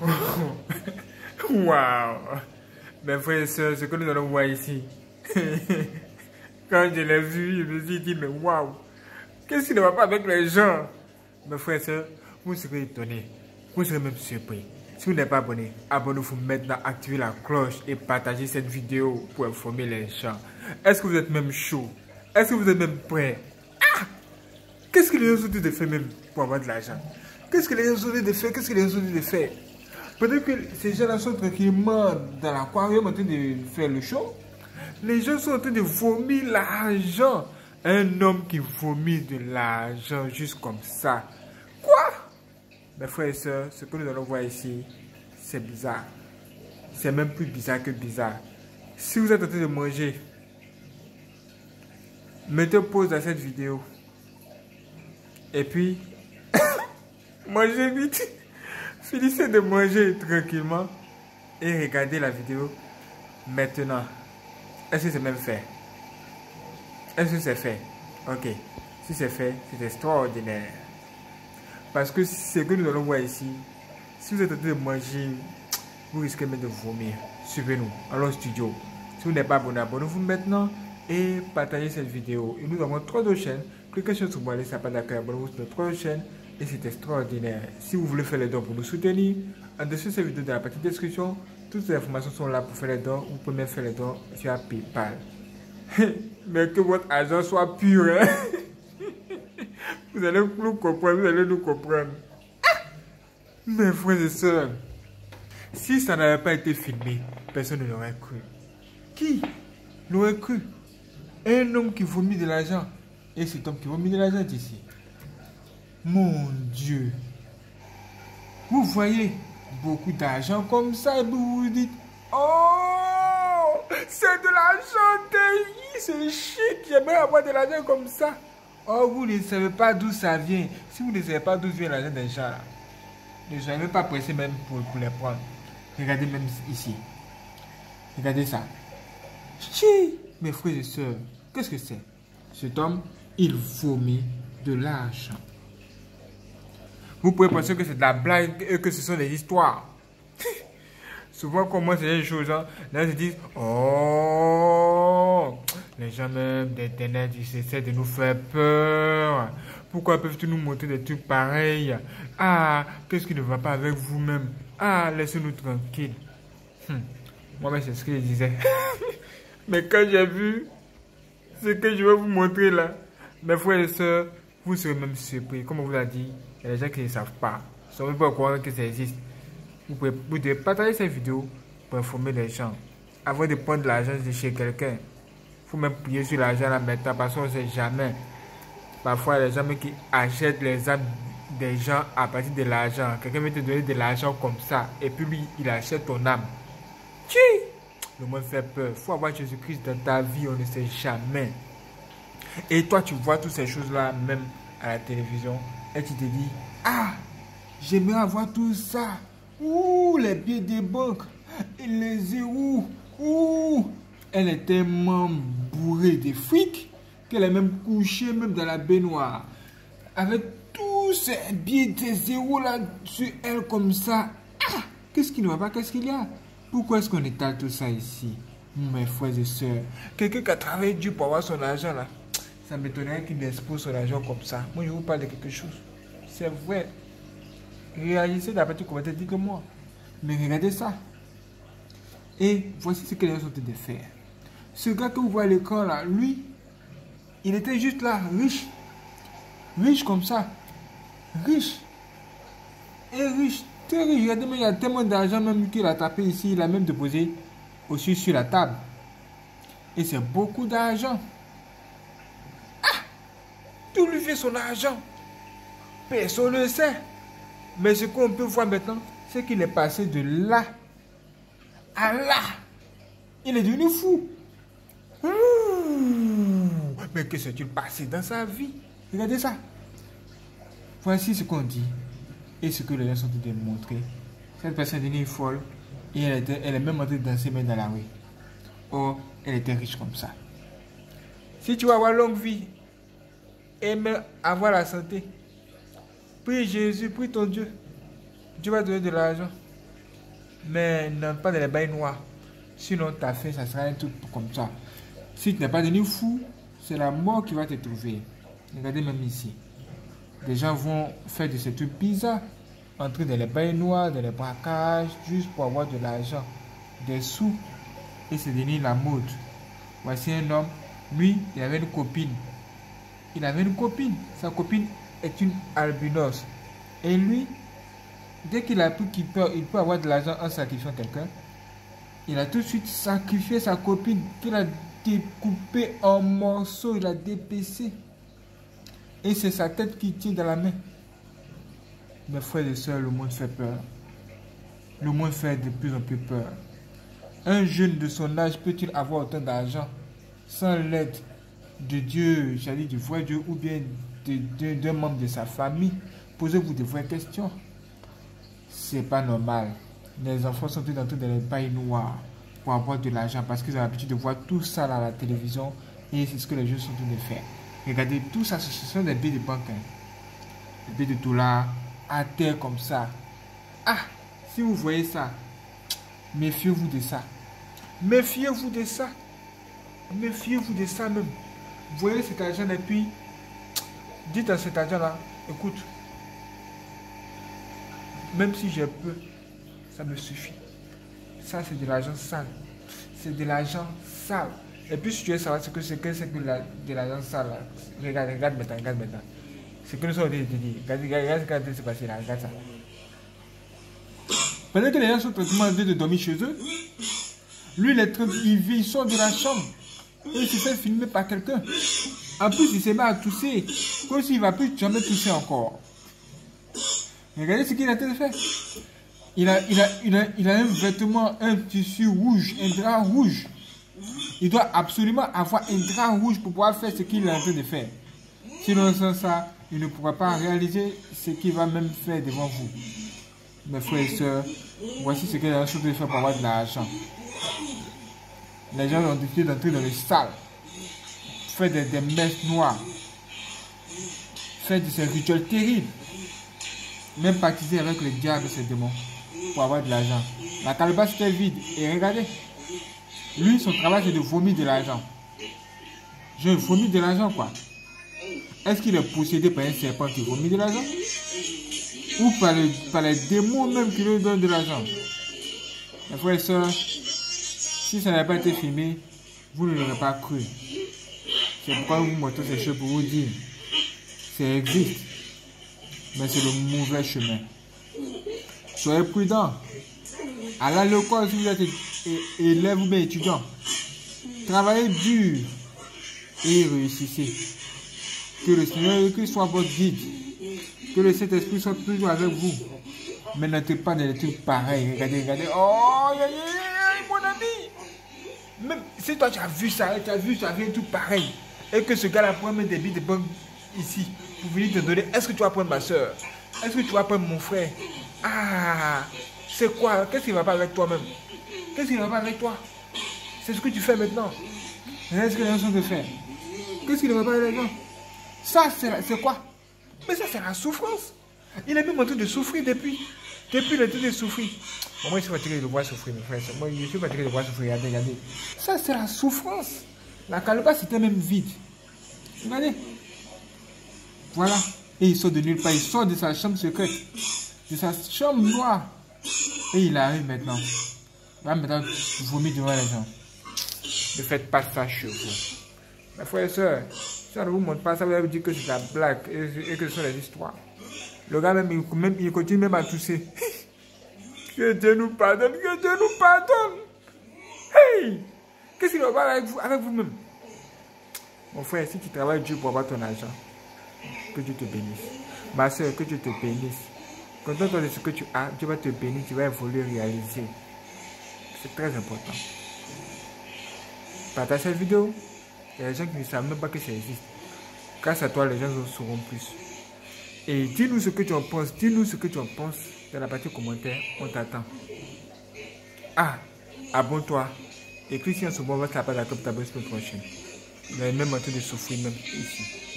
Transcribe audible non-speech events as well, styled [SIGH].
[LAUGHS] Waouh Mes frères et sœurs, ce que nous allons voir ici. [LAUGHS] Quand je l'ai vu, je me suis dit, mais waouh Qu'est-ce qui ne va pas avec les gens? Mes frères et sœurs, vous serez étonnés. Vous serez même surpris. Si vous n'êtes pas abonné, abonnez-vous maintenant, activez la cloche et partagez cette vidéo pour informer les gens. Est-ce que vous êtes même chaud? Est-ce que vous êtes même prêt? Ah Qu'est-ce que les gens ont de faire même pour avoir de l'argent? Qu'est-ce que les gens ont de faire? Qu'est-ce que les gens ont de faire? Peut-être que ces gens-là sont tranquillement dans l'aquarium en train de faire le show. Les gens sont en train de vomir l'argent. Un homme qui vomit de l'argent juste comme ça. Quoi? Mes frères et sœurs, ce que nous allons voir ici, c'est bizarre. C'est même plus bizarre que bizarre. Si vous êtes en train de manger, mettez pause à cette vidéo. Et puis, [COUGHS] mangez vite. Finissez de manger tranquillement et regardez la vidéo maintenant. Est-ce que c'est même fait? Est-ce que c'est fait? Ok. Si c'est fait, c'est extraordinaire. Parce que ce que nous allons voir ici, si vous êtes en train de manger, vous risquez même de vomir. Suivez-nous, allons au studio. Si vous n'êtes pas abonné, abonnez-vous maintenant et partagez cette vidéo. Et nous avons trois autres chaînes. Cliquez sur ce bouton, ça pas d'accord, abonnez-vous sur autres chaînes et c'est extraordinaire. Si vous voulez faire les dons pour nous soutenir, en dessous de cette vidéo dans la partie description, toutes les informations sont là pour faire les dons. Vous pouvez même faire les dons via PayPal. [LAUGHS] Mais que votre argent soit pur. Hein? [LAUGHS] Vous allez nous comprendre, vous allez nous comprendre. Mes frères et sœurs, si ça n'avait pas été filmé, personne ne l'aurait cru. Qui l'aurait cru? Un homme qui vomit de l'argent. Et cet homme qui vomit de l'argent est ici. Mon Dieu. Vous voyez beaucoup d'argent comme ça et vous vous dites, oh, c'est de l'argent c'est chic, j'aimerais avoir de l'argent comme ça. Oh, vous ne savez pas d'où ça vient. Si vous ne savez pas d'où vient l'argent des gens, ne soyez pas pressé même pour, pour, les prendre. Regardez même ici. Regardez ça. Chi, mes frères et sœurs, qu'est-ce que c'est? Cet homme, il vomit de l'argent. Vous pouvez penser que c'est de la blague et que ce sont des histoires. [LAUGHS] Souvent, comment c'est des choses, hein, là, ils se disent Oh, les gens même d'Internet, ils essaient de nous faire peur. Pourquoi peuvent-ils nous montrer des trucs pareils? Ah, qu'est-ce qui ne va pas avec vous-même? Ah, laissez-nous tranquilles. Hum. Moi-même, c'est ce que je disais. [LAUGHS] Mais quand j'ai vu ce que je vais vous montrer là, mes frères et sœurs, vous serez même surpris. Comme on vous l'a dit, il y a des gens qui ne savent pas. Ils ne sont même pas au courant que ça existe. Vous devez partager cette vidéo pour informer les gens. Avant de prendre l'argent de chez quelqu'un, il faut même prier sur l'argent là maintenant parce qu'on ne sait jamais. Parfois, les gens qui achètent les âmes des gens à partir de l'argent. Quelqu'un veut te donner de l'argent comme ça et puis lui, il achète ton âme. Le monde fait peur. Il faut avoir Jésus-Christ dans ta vie, on ne sait jamais. Et toi, tu vois toutes ces choses-là, même à la télévision, et tu te dis, ah, j'aimerais avoir tout ça. Ouh, les billets des banques, et les zéros. Ouh, elle est tellement bourrée de fric qu'elle est même couchée même dans la baignoire. Avec tous ces billets de zéros là sur elle comme ça. Ah, qu'est-ce qui ne va pas? Qu'est-ce qu'il y a? Pourquoi est-ce qu'on étale tout ça ici Mes frères et sœurs, quelqu'un qui a travaillé dur pour avoir son argent là, ça m'étonnerait qu'il expose son argent comme ça. Moi, je vous parle de quelque chose. C'est vrai. Réagissez d'après tout commentaire, dites-moi. Mais regardez ça. Et voici ce que les gens en train de faire. Ce gars que vous voyez à l'écran là, lui, il était juste là, riche. Riche comme ça. Riche. Et riche. Très riche. Regardez, mais il y a tellement d'argent même qu'il a tapé ici. Il a même déposé aussi sur la table. Et c'est beaucoup d'argent. Son argent. Personne ne sait. Mais ce qu'on peut voir maintenant, c'est qu'il est passé de là à là. Il est devenu fou. Mais que s'est-il passé dans sa vie? Regardez ça. Voici ce qu'on dit et ce que les gens sont de montrer. Cette personne est folle et elle, était, elle est même en train de danser même dans la rue. Oh, elle était riche comme ça. Si tu veux avoir longue vie même avoir la santé, prie Jésus, prie ton Dieu. Dieu va te donner de l'argent. Mais n'entre pas dans les bails noirs. Sinon, ta fin, ça sera un truc comme ça. Si tu n'es pas devenu fou, c'est la mort qui va te trouver. Regardez même ici. Des gens vont faire de ces trucs bizarres. Entrer dans les bails noirs, dans les braquages, juste pour avoir de l'argent, des sous. Et c'est devenu la mode. Voici un homme. Lui, il avait une copine. Il avait une copine. Sa copine est une albinos. Et lui, dès qu'il a pu qu'il peut, il peut avoir de l'argent en sacrifiant quelqu'un, il a tout de suite sacrifié sa copine qu'il a découpé en morceaux, il a dépecé. Et c'est sa tête qui tient dans la main. Mes frères et sœurs, le monde fait peur. Le monde fait de plus en plus peur. Un jeune de son âge peut-il avoir autant d'argent sans l'aide de Dieu, j'allais du vrai Dieu, ou bien d'un membre de sa famille Posez-vous de vraies questions. C'est pas normal. Les enfants sont tous dans les pailles noires pour avoir de l'argent parce qu'ils ont l'habitude de voir tout ça à la télévision et c'est ce que les jeunes sont train de faire. Regardez, tout ça, ce sont des billets de banque. Hein. Des billets de dollars à terre comme ça. Ah, si vous voyez ça, méfiez-vous de ça. Méfiez-vous de ça. Méfiez-vous de ça même. Voyez cet argent et puis dites à cet argent-là, écoute, même si j'ai peu, ça me suffit. Ça, c'est de l'argent sale. C'est de l'argent sale. Et puis, si tu veux savoir ce que c'est que que de l'argent sale, regarde, regarde maintenant, regarde maintenant. C'est que nous sommes en train de dire. Regarde, regarde ce qui est en train de se passer là, regarde ça. Pendant que les gens sont en train de dormir chez eux, lui, il, est il, il sort de la chambre il se fait filmer par quelqu'un. En plus, il s'est mis à tousser, comme s'il ne va plus jamais tousser encore. Regardez ce qu'il a de faire. Il a, il, a, il, a, il a un vêtement, un tissu rouge, un drap rouge. Il doit absolument avoir un drap rouge pour pouvoir faire ce qu'il est en train de faire. Sinon, sans ça, il ne pourra pas réaliser ce qu'il va même faire devant vous. Mes frères et sœurs, voici ce qu'il a en de faire pour avoir de l'argent. Les gens ont décidé d'entrer dans les salles, faire des, messes noires, faire de ces rituels terribles même participer avec le diable et ses démons pour avoir de l'argent. La calebasse était vide. Et regardez, lui, son travail, c'est de vomir de l'argent. Je vomir de l'argent, quoi. Est-ce qu'il est possédé par un serpent qui vomit de l'argent? Ou par, par les démons même qui lui donnent de l'argent? Mes frères et sœurs, si ça n'avait pas été filmé, vous ne l'aurez pas cru. C'est pourquoi vous montrez ces choses pour vous dire. Ça existe mais c'est le mauvais chemin. Soyez prudent. À l'école, si vous êtes élève ou bien étudiant, travaillez dur et réussissez. Que le Seigneur que soit votre guide. Que le Saint-Esprit soit toujours avec vous. Mais n'êtes pas dans les trucs pareils. Regardez, regardez. Oh, mon ami. Même si toi tu as vu ça, tu as vu, ça vient tout pareil. Et que ce gars-là prend des billes de banque ici pour venir te donner. Est-ce que tu vas prendre ma soeur? Est-ce que tu vas prendre mon frère? Ah, c'est quoi? Qu'est-ce qui ne va pas avec toi-même? Qu'est-ce qui ne va pas avec toi? C'est ce que tu fais maintenant. Qu'est-ce que les gens sont de faire Qu'est-ce qui ne va pas avec toi Ça, c'est quoi? Mais ça, c'est la souffrance. Il est même en train de souffrir depuis. Depuis le temps de souffrir. moi, je suis fatigué de voir souffrir, mes frères. Moi, je suis fatigué de voir souffrir. Regardez, regardez. Ça, c'est la souffrance. La calebasse était même vide. Regardez. Voilà. Et il sort de nulle part. Il sort de sa chambre secrète. De sa chambre noire. Et il arrive maintenant. Là, maintenant, vomit devant les gens. Ne faites pas ça chez vous. Mes frères et sœurs, on ne vous montre pas ça, vous allez dire que c'est la blague et, que ce sont les histoires. Le gars, même il, continue même à tousser. [LAUGHS] que Dieu nous pardonne, que Dieu nous pardonne. Hey! Qu'est-ce qu'il va faire avec vous, avec vous-même? Mon frère, si tu travailles Dieu pour avoir ton argent, que Dieu te bénisse. Ma soeur, que Dieu te bénisse. Contente de ce que tu as, Dieu va te bénir, tu vas évoluer, réaliser. C'est très important. Partage cette vidéo. Il y a des gens qui ne savent même pas que ça existe. Grâce à toi, les gens en sauront plus. Et dis-nous ce que tu en penses. Dis-nous ce que tu en penses dans la partie commentaire. On t'attend. Ah, abonne-toi. Et Christian Soubon va se la page à la semaine prochaine. Il est même en train de souffrir même ici.